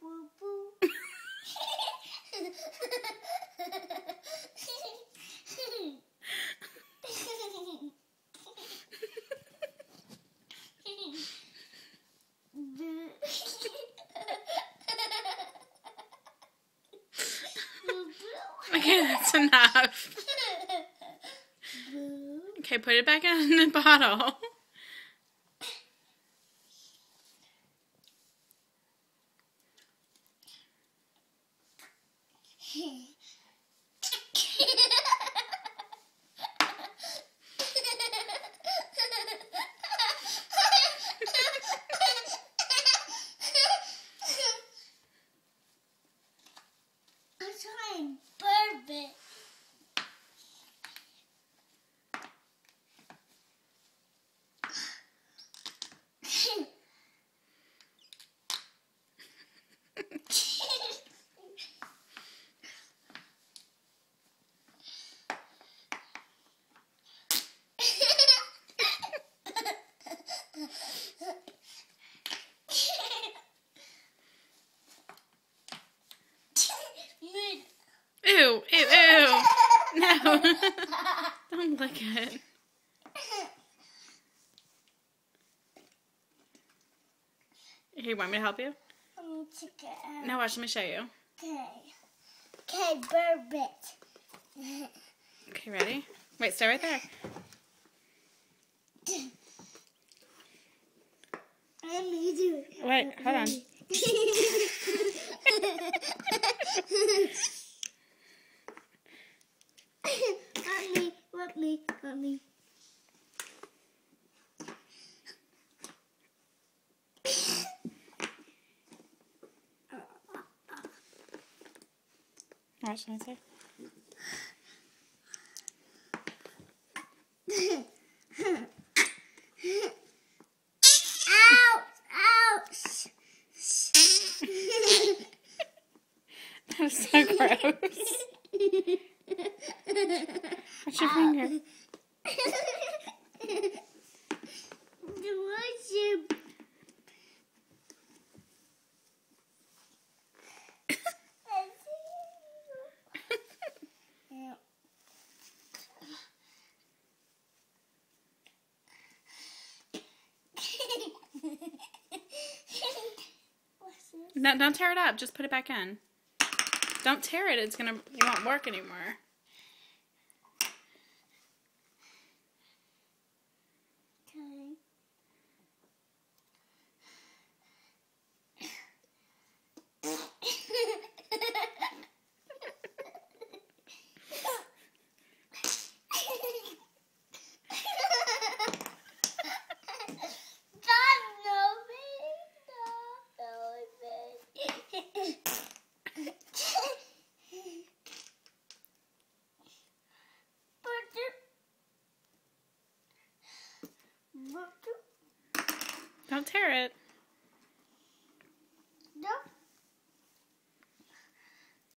Boo boo. Boo. Boo boo. Okay, that's enough. Okay, put it back in the bottle. Ew, ew, ew. No. Don't lick it. Here, you want me to help you? Let me check it out. No, watch, let me show you. Okay. Okay, bourbon. Okay, ready? Wait, stay right there. Let me do it. Wait, hold on. let me, let me, let me. Watch, let me see. No, don't tear it up. Just put it back in. Don't tear it. It's gonna. It won't work anymore. Don't tear it.